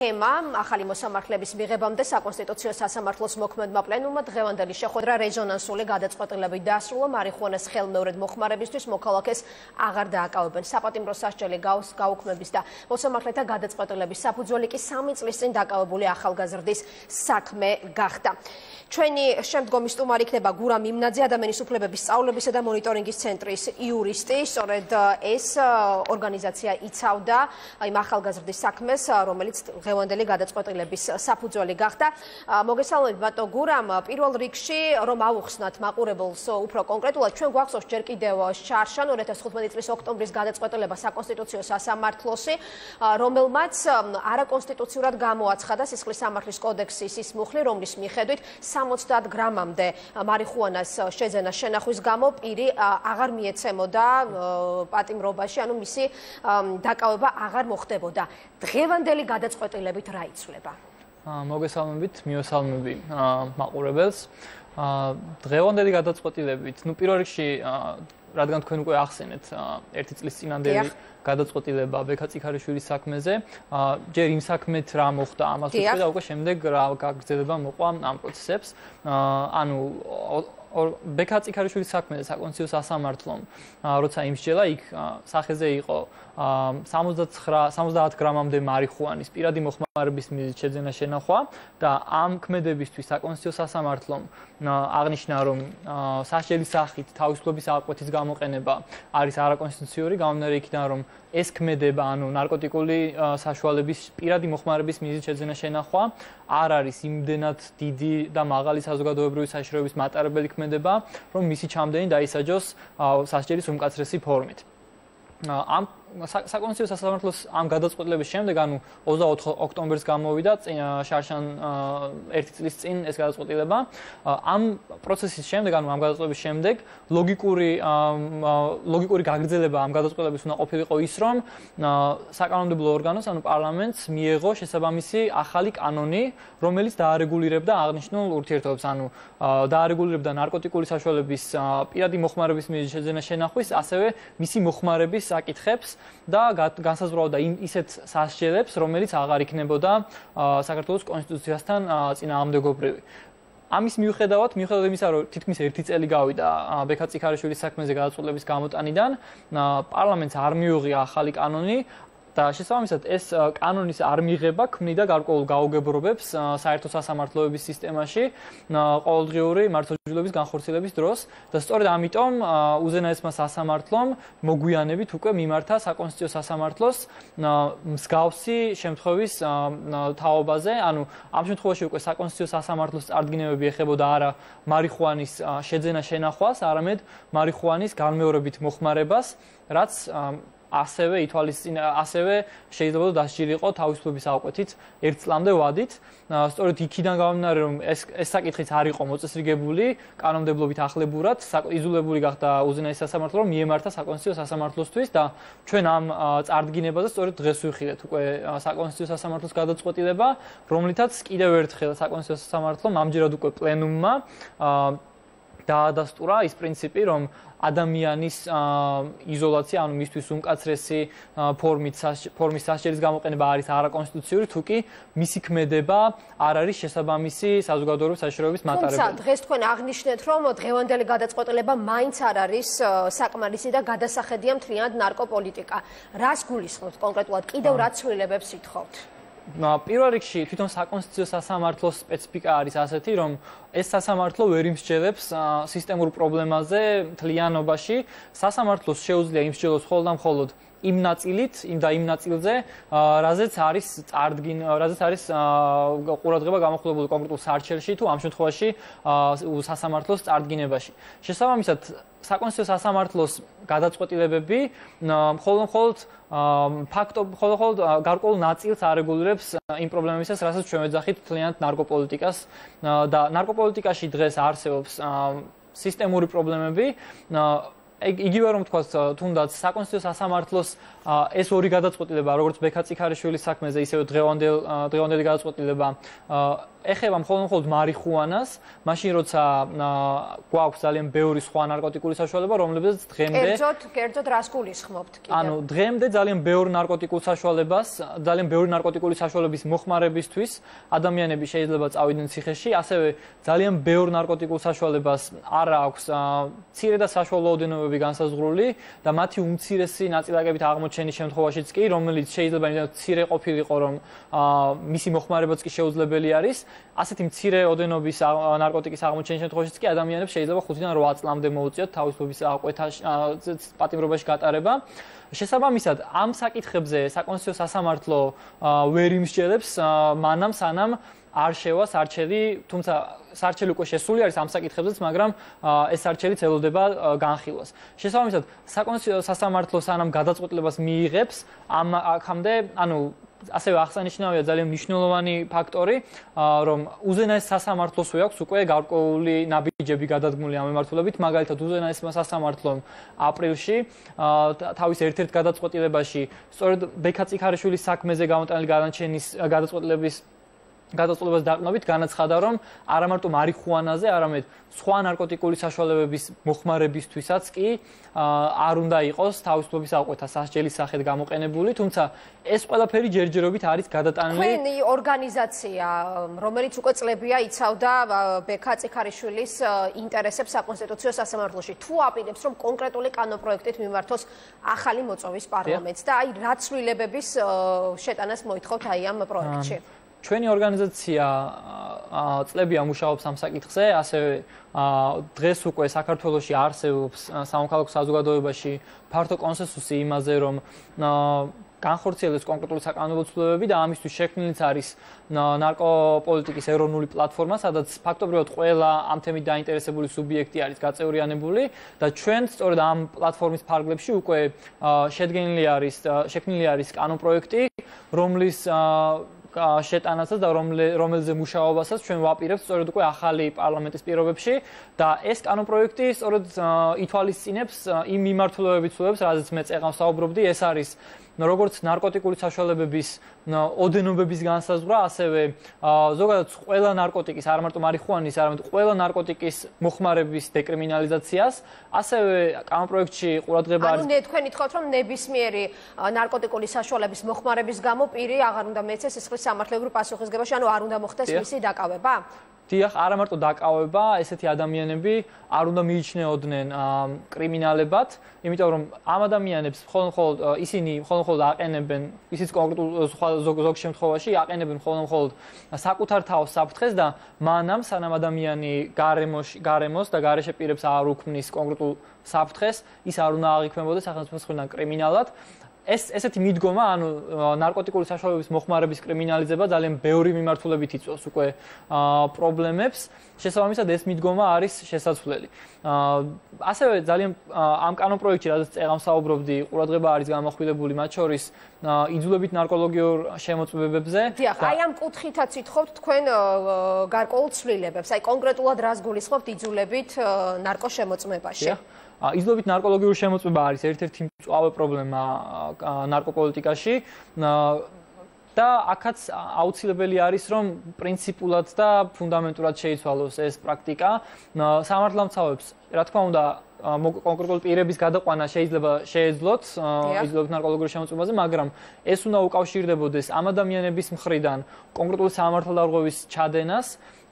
თემა ახალი მოსამართლების მიღებამდე საკონსტიტუციო სასამართლოს მოქმედმა პლენუმმა დღევანდელი შეხვედრა რეზონანსული გადაწყვეტილებით დაასრულა მარიხუანას ხელმეორედ მოხმარებისთვის მოქალაქეს აღარ დააკავებენ. საპატიმრო სასჯელი გაუქმების და მოსამართლეთა გადაწყვეტილების საფუძველი კი 3 წლის წინ დაკავებული ახალგაზრდის საქმე გახდა ჩვენი შემდგომი სტუმარი იქნება გურამ იმნაძე ადამიანის უფლებების სწავლებისა და მონიტორინგის ცენტრის იურისტი სწორედ ეს ორგანიზაცია იცავდა აი ახალგაზრდის საქმეს რომელიც დღევანდელი გადაწყვეტილების საფუძველი გახდა. მოგესალმებით ბატო გურამ, პირველ რიგში რომ ავუხსნათ მაყურებელს უფრო კონკრეტულად, ჩვენ გვახსოვს ჯერ კიდევ შარშან 2015 წლის ოქტომბრის გადაწყვეტილება საკონსტიტუციო სასამართლოსი, რომელმაც არაკონსტიტუციურად გამოაცხადა სისხლის სამართლის კოდექსის ის მუხლი, რომლის მიხედვით 70 გრამამდე მარიხუანას შეძენა შენახვის გამო პირი აღარ მიეცემოდა პატიმრობაში, ანუ მისი დაკავება აღარ მოხდებოდა. დღევანდელი გადაწყვეტილებით რა იცვლება? მოგესალმებით, მიოსალმები მაყურებელს. აა დღევანდელი გადაწყვეტილებით, ну პირველ რიგში რადგან თქვენ უკვე ახსენეთ ერთი წლის წინანდელი გადაწყვეტილება ბექაციქარიშვილის საქმეზე, აა ჯერ იმ საქმეთ რა მოხდა ამას უკვე და უკვე შემდეგ რა გაგრძელება მოყვა ამ პროცესებს. ანუ ბექაციქარიშვილის საქმეზე საკონსტიტუციო სასამართლომ როცა იმსჯელა იქ სახეზე იყო 69 70 გრამამდე მარიხუანის პირადი მოხმარების მიზეზით შეძენა შენახვა და ამ ქმედებისთვის საკონსტიტუციო სასამართლომ აღნიშნა რომ სასჯელის სახით თავისუფლების აღკვეთის გამოყენება არის არაკონსტიტუციური გამომდინარე იქიდან რომ ეს ქმედება ანუ ნარკოტიკული საშუალების პირადი მოხმარების მიზეზით შეძენა შენახვა არ არის იმდენად დიდი და მაღალი საზოგადოებრივი საშიშროების მატარებელი ქმედება რომ მისი ჩამდენი დაისაჯოს სასჯელის უმკაცრესი ფორმით. ამ საკონსტიტუციო სასამართლოს ამ გადაწყვეტილების შემდეგ, ანუ 24 ოქტომბერს გამოვიდა შარშან ერთი წლის წინ ეს გადაწყვეტილება. ამ პროცესის შემდეგ, ანუ ამ გადაწყვეტილების შემდეგ, ლოგიკური ლოგიკური გაგრძელება ამ გადაწყვეტილების უნდა ყოფილიყო ის, რომ საკანონმდებლო ორგანოს, ანუ პარლამენტს მიეღო შესაბამისი ახალი კანონი, რომელიც დაარეგულირებდა აღნიშნულ ურთიერთობებს, ანუ დაარეგულირებდა ნარკოტიკული საშუალების პირადი მოხმარების მიზეზით შეძენა შენახვის, ასევე მისი მოხმარების საკითხებს და განსაზღვრავდა იმ ისეთ სასჯელებს, რომელიც აღარ იქნებოდა საქართველოს კონსტიტუციასთან წინააღმდეგობრივი. ამის მიუხედავად, მიუხედავად იმისა, რომ თითქმის 1 წელი გავიდა ბექაციქარიშვილის საქმეზე გადაწყვეტილების გამოტანიდან, პარლამენტს არ მიუღია ახალი კანონი, და შესაბამისად ეს კანონის არ მიღება ქმნიდა გარკვეულ გაუგებრობებს საერთო სასამართლოების სისტემაში ყოველდღიური მართლმსაჯულების განხორციელების დროს. და სწორედ ამიტომ უზენაესმა სასამართლომ მოგვიანებით უკვე მიმართა საკონსტიტუციო სასამართლოს მსგავსი შემთხვევის თაობაზე. ანუ ამ შემთხვევაში უკვე საკონსტიტუციო სასამართლოს წარდგინებები ეხებოდა არა მარიხუანის შეძენა შენახვას არამედ მარიხუანის განმეორებით მოხმარებას რაც ასევე ითვალისწინა ასევე შეიძლება დასჭირიყო თავისუფლების აუკვეთით ერთ წლამდე ვადით. სწორედ იქიდან გამომდინარე რომ ეს ეს საკითხიც არ იყო მოწესრიგებული კანონმდებლობით ახლებურად, იზოლებული გახდა უზენაეს სასამართლო რომ მიემართა საკონსტიტუციო სასამართლოსთვის და ჩვენ ამ წარდგინებაზე სწორედ დღეს ვიხილეთ უკვე საკონსტიტუციო სასამართლოს გადაწყვეტილება, რომლითაც კიდევ ერთხელ საკონსტიტუციო სასამართლომ ამჯერად უკვე პლენუმმა დაადასტურა ის პრინციპი, რომ ადამიანის იზოლაცია, ანუ მისთვის უმკაცრესი ფორმით ფორმის სასჯელის გამოყენება არის არაკონსტიტუციური, თუკი მისი ქმედება არ არის შესაბამისი საზოგადოებრივი საშიშროების მატარებელი. თუმცა დღეს თქვენ აღნიშნეთ, რომ დღევანდელი გადაწყვეტილება მაინც არ არის საკმარისი და გადასახედია მთლიანად ნარკოპოლიტიკა. რას გულისხმობთ კონკრეტულად? კიდევ რა ცვლილებებს ითხოვთ? პირველ რიგში თვითონ საკონსტიტუციო სასამართლოს სპეციფიკა არის ასეთი, რომ ეს სასამართლო ვერ იმსჯელებს სისტემურ პრობლემაზე თლიანობაში. სასამართლოს შეუძლია იმსჯელოს ხოლმე და მხოლოდ იმ ნაწილით, იმ და იმ ნაწილზე, რაზეც არის წარდგინ, რაზეც არის ყურადღება გამოხდებული კონკრეტულ სარჩელში თუ ამ შემთხვევაში სასამართლოს წარდგინებაში. შესაბამისად, საკონსტიტუციო სასამართლოს გადაწყვეტილებები მხოლოდ მხოლოდ ფაქტო მხოლოდ მხოლოდ გარკვეულ ნაწილს არეგულირებს იმ პრობლემებისას, რასაც ჩვენ ვეძახით თლიანად ნარკოპოლიტიკას და ნარკოპოლიტიკაში დღეს არსებობს სისტემური პრობლემები იგივე რომ თქვა თუნდაც საკონსტიტუციო სასამართლოს ეს ორი გადაწყვეტილება როგორც ბექა ციხარიშვილის საქმეზე ისევე დღევანდელ დღევანდელი გადაწყვეტილება ეხება მხოლოდ მარიხუანას, მაშინ როცა გვაქვს ძალიან ბევრი სხვა ნარკოტიკული საშუალება, რომლებზეც დღემდე კერძოდ, კერძოდ რას გულისხმობთ კიდე? ანუ დღემდე ძალიან ბევრი ნარკოტიკულ საშუალებას, ძალიან ბევრი ნარკოტიკული საშუალების მოხმარებისთვის ადამიანები შეიძლება წავიდნენ ციხეში, ასევე ძალიან ბევრი ნარკოტიკულ საშუალებას არ აქვს ცირე და საშუალო ოდენობები განსაზღვრული და მათი უმცირესი ნაწილაკებით აღმოჩენის შემთხვევაშიც კი, რომელიც შეიძლება იმდენ ცირე ყოფილიყო, რომ მისი მოხმარებაც კი შეუძლებელი არის, ასეთი მცირე ოდენობის ნარკოტიკის აღმოჩენის შემთხვევაშიც კი ადამიანებს შეიძლება 5-დან 8 წლამდე მოუწიოთ თავისუფლების აყვეთა პატიმრობაში გატარება. შესაბამისად, ამ საკითხებზე საკონსტიტუციო სასამართლო ვერ იმსჯელებს მანამ სანამ არ შევა სარჩელი, თუმცა სარჩელი უკვე შესული არის ამ საკითხებზეც, მაგრამ ეს სარჩელი ცელოდება განხილვას. შესაბამისად, საკონსტიტუციო სასამართლო სანამ გადაწყვეტილებას მიიღებს ამ აქამდე, ანუ ასევე აღსანიშნავია ძალიან მნიშვნელოვანი ფაქტორი, რომ უზენაეს სასამართლოს აქვს უკვე გარკვეული ნაბიჯები გადადგმული ამ მიმართულებით, მაგალითად უზენაეს სასამართლომ აპრილში თავის ერთ-ერთ გადაწყვეტილებაში სწორედ ბექა ციხარიშვილის საქმეზე გამოტანილი განაჩენის გადაწყვეტილების გადაწყვეტილებას დაყნობით განაცხადა, რომ არა მარტო მარიხუანაზე, არამედ სხვა ნარკოტიკული საშუალებების მოხმარებისთვისაც კი არ უნდა იყოს თავისუფლების აყვეთა სასჯელის სახედ გამოყენებული, თუმცა ეს ყველაფერი ჯერჯერობით არის გადატანილი. თქვენი ორგანიზაცია, რომელიც უკვე წლებია იცავდა ბექა ციხარიშვილის ინტერესებს საკონსტიტუციო სასამართლოში, თუ აპირებს, რომ კონკრეტული კანონპროექტით მიმართოს ახალი მოწვევის პარლამენტს და აი რა ცვლილებების შეტანას მოითხოვთ აი ამ პროექტში? ჩვენი ორგანიზაცია წლებია მუშაობს ამ საკითხზე, ასევე დღეს უკვე საქართველოში არსებობს სამოქალაქო საზოგადოებაში ფართო კონსენსუსი იმაზე, რომ განხორციელდეს კონკრეტული საკანონმდებლო ცვლილებები და ამისთვის შექმნილიც არის ნარკოპოლიტიკის ეროვნული პლატფორმა, სადაც ფაქტობრივად ყველა ამ თემით დაინტერესებული სუბიექტი არის გაწევრიანებული და ჩვენ სწორედ ამ პლატფორმის ფარგლებში უკვე შედგენილი არის შექმნილი არის კანონპროექტი, რომლის შეტანასაც და რომელზე მუშაობასაც ჩვენ ვაპირებთ სწორედ უკვე ახალი პარლამენტის პირობებში და ეს კანონპროექტი სწორედ ითვალისწინებს იმ მიმართულებებით ცდილობს, რაზეც მე წეღან საუბრობდი, ეს არის როგორც ნარკოტიკული საშუალებების ოდენობების განსაზღვრა, ასევე ზოგადად ყველა ნარკოტიკის, არ მარტო მარიხუანის, არამედ ყველა ნარკოტიკის მოხმარების დეკრიმინალიზაციას, ასევე კანონპროექტში ყურადღება არის. ანუ თქვენ ითხოვთ, რომ ნებისმიერი ნარკოტიკული საშუალების მოხმარების გამო პირი აღარ უნდა მეცეს სისხლის სამართლებრივ პასუხისგებაში, ანუ არ უნდა მოხდეს მისი დაკავება? დიახ, არა მარტო დაკავება, ესეთი ადამიანები არ უნდა მიიჩნეოდნენ კრიმინალებად, იმიტომ რომ ამ ადამიანებს ხოლმე ისინი ხოლმე აყენებენ, ისიც კონკრეტულ ზოგ შემთხვევაში აყენებენ ხოლმე საკუთარ თავს საფრთხეს და მანამ სანამ ადამიანი გარემოში, გარემოს და გარეშე პირებს არ უქმნის კონკრეტულ საფრთხეს, ის არ უნდა აღიქმებოდეს სახელმწიფოს მხრიდან კრიმინალად. ეს ესეთი მიდგომა, ანუ ნარკოტიკული საშუალებების მოხმარების კრიმინალიზება ძალიან ბევრი მიმართულებით იწვევს უკვე პრობლემებს. შესაბამისად ეს მიდგომა არის შესაძლებელი. ასევე ძალიან ამ კანონპროექტში, რადგან წეგამ საუბრობდი, ყურადღება არის გამოხვილებული მათ შორის იძულებით ნარკოლოგიურ შემოწმებებზე. დიახ, აი ამ კუთხითაც ითხოვთ თქვენ გარკვეულ ცვლილებებს. აი კონკრეტულად რას გულისხმობთ იძულებით ნარკოშემოწმებაში? დიახ. იზოლობით ნარკოლოგიური შემოწმება არის ერთ-ერთი მწვავე პრობლემა ნარკოპოლიტიკაში. და აქაც აუცილებელი არის რომ პრინციპულად და ფუნდამენტურად შეიცვალოს ეს პრაქტიკა. სამართლამცავებს რა თქმა უნდა კონკრეტული პირების გადაყვანა შეიძლება შეეძლოთ იზოლოთ ნარკოლოგიური შემოწმებაზე მაგრამ ეს უნდა უკავშირდებოდეს ამ ადამიანების მხრიდან კონკრეტული სამართალდარღვევის ჩადენას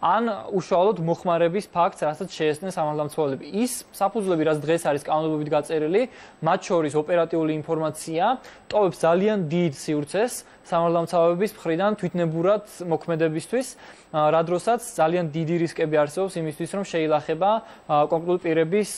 ან უშუალოდ მოხმარების ფაქტს, რასაც შეესწნენ სამართალდამცველები. ის საფუძვლები, რაც დღეს არის კანონებით გაწერილი, მათ შორის ოპერატიული ინფორმაცია, ტოვებს ძალიან დიდ სივრცეს სამართალდამცველების მხრიდან თვითნებურად მოქმედებისთვის. რა დროსაც ძალიან დიდი რისკები არსებობს იმისთვის, რომ შეილახება კონკრეტული პირების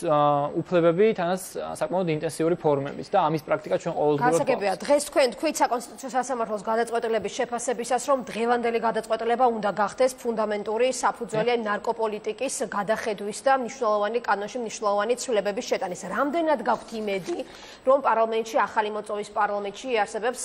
უფლებები თანაც საკმაოდ ინტენსიური ფორმებით და ამის პრაქტიკა ჩვენ ყოველდღიურად გასაგებია. დღეს თქვენ თქვით საკონსტიტუციო სასამართლოს გადაწყვეტილების შეფასებისას, რომ დღევანდელი გადაწყვეტილება უნდა გახდეს ფუნდამენტური საფუძველია ნარკოპოლიტიკის გადახედვის და მნიშვნელოვანი კანონში მნიშვნელოვანი ცვლილებების შეტანის. რამდენად გაქვთ იმედი, რომ პარლამენტში ახალი მოწვევის პარლამენტში იარსებებს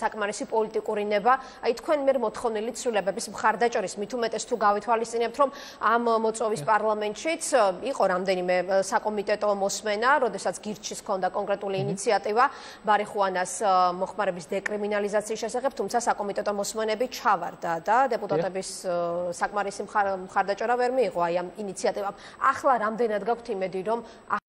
საკმარისი პოლიტიკური ნება, აი თქვენ მიერ მოთხოვნილი ცვლილებების მხარდაჭერის მით უმეტეს თუ გავითვალისწინებთ, რომ ამ მოწვევის პარლამენტშიც იყო რამდენიმე საკომიტეტო მოსმენა, როდესაც გირჩის ქონდა კონკრეტული ინიციატივა ბარიხუანას მოხმარების დეკრიმინალიზაციის შესახებ, თუმცა საკომიტეტო მოსმენები ჩავარდა და დეპუტატების საკმარისი მხარდაჭერა ვერ მიიღო აი ამ ინიციატივამ. ახლა რამდენად გაქვთ იმედი, რომ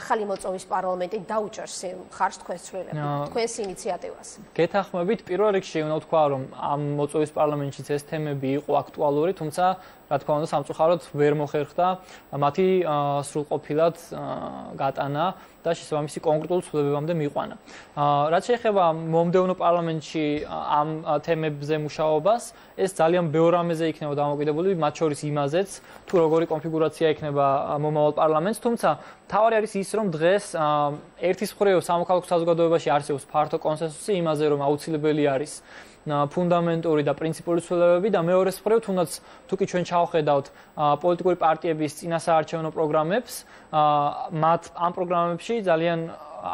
ახალი მოწვევის პარლამენტი დაუჭერს მხარს თქვენს ცვლილებას, თქვენს ინიციატივას? გეთახმებით, პირველ რიგში უნდა ვთქვა, რომ ამ მოწვევის პარლამენტშიც ეს თემები იყო აქტუალური, თუმცა რა თქმა უნდა სამწუხაროდ ვერ მოხერხდა მათი სრულყოფილად გატანა და შესაბამისი კონკრეტულ ცვლილებებამდე მიყვანა. რაც შეეხება მომდევნო პარლამენტში ამ თემებზე მუშაობას, ეს ძალიან ბევრ ამაზე იქნება დამოკიდებული, მათ შორის იმაზეც, თუ როგორი კონფიგურაცია იქნება მომავალ პარლამენტს, თუმცა თავი არის ის, რომ დღეს ერთის მხრივ სამოქალაქო საზოგადოებაში არსებობს ფართო კონსენსუსი იმაზე, რომ აუცილებელი არის ფუნდამენტური და პრინციპული ცვლილებები და მეორე მხრივ თუნდაც თუ კი ჩვენ ჩავხედავთ პოლიტიკური პარტიების წინასაარჩევნო პროგრამებს მათ ამ პროგრამებში ძალიან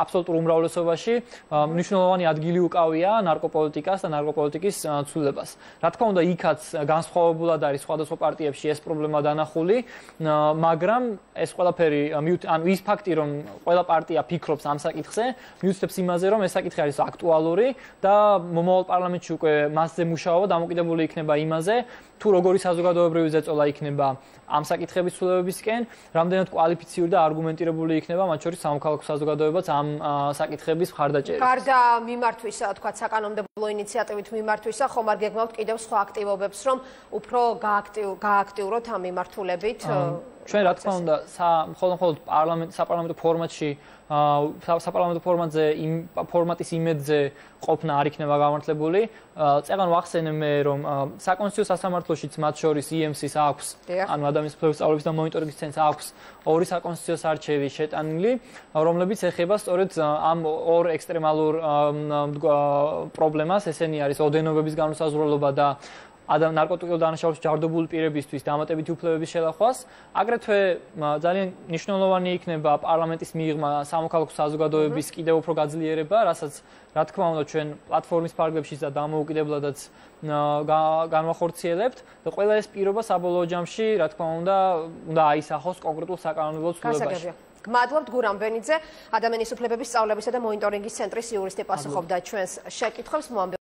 აბსოლუტურ უმრავლესობაში მნიშვნელოვანი ადგილი უკავია ნარკოპოლიტიკას და ნარკოპოლიტიკის ცვლილებას. რა თქმა უნდა, იქაც განსხვავებულად არის სხვადასხვა პარტიებში ეს პრობლემა დანახული, მაგრამ ეს ყველაფერი ანუ ის ფაქტი, რომ ყველა პარტია ფიქრობს ამ საკითხზე, მიუწევს იმაზე, რომ ეს საკითხი არის აქტუალური და მომავალ პარლამენტში უკვე მასზე მუშაობა დამოკიდებული იქნება იმაზე, თუ როგორი საზოგადოებრივი ზეწოლა იქნება ამ საკითხების ცვლილებებისკენ, რამდენად კვალიფიციური და არგუმენტირებული იქნება მათ შორის სამოქალაქო საზოგადოებაც ამ საკითხების მხარდაჭერით. გარდა მიმართვისა, თქვა საკანონმდებლო ინიციატივით მიმართვისა, ხომ არ გეგმავთ კიდევ სხვა აქტივობებს, რომ უფრო გააქტიუროთ ამ მიმართულებით? ჩვენ რა თქმა უნდა ხოლმე ხოლმე პარლამენტ საპარლამენტო ფორმატში საპარლამენტო ფორმატზე იმ ფორმატის იმედზე ყოფნა არ იქნება გამართლებული. წეგან ვახსენე მე რომ საკონსტიტუციო სასამართლოშიც მათ შორის EMC-ს აქვს ანუ ადამიანის უფლებების სწავლების და მონიტორინგის ცენტრს აქვს ორი საკონსტიტუციო არჩევი შეტანილი, რომლებიც ეხება სწორედ ამ ორ ექსტრემალურ პრობლემას, ესენი არის ოდენობების განუსაზღვრელობა და ადამ ნარკოტიკულ დანაშაულს ჯარდობულ პირებისთვის დამატებითი უფლებების შელახვას. აგრეთვე ძალიან მნიშვნელოვანი იქნება პარლამენტის მიღმა სამოქალაქო საზოგადოების კიდევ უფრო გაძლიერება, რასაც რა თქმა უნდა ჩვენ პლატფორმის ფარგლებშიც და დამოუკიდებლადაც განვახორციელებთ. და ყველა ეს პირობა საბოლოო ჯამში რა თქმა უნდა უნდა აისახოს კონკრეტულ საკანონმდებლო ცვლილებაში. გმადლობთ გურამ ბენიძე ადამიანის უფლებების სწავლებისა და მონიტორინგის ცენტრის იურისტი პასუხობდა ჩვენს შეკითხვებს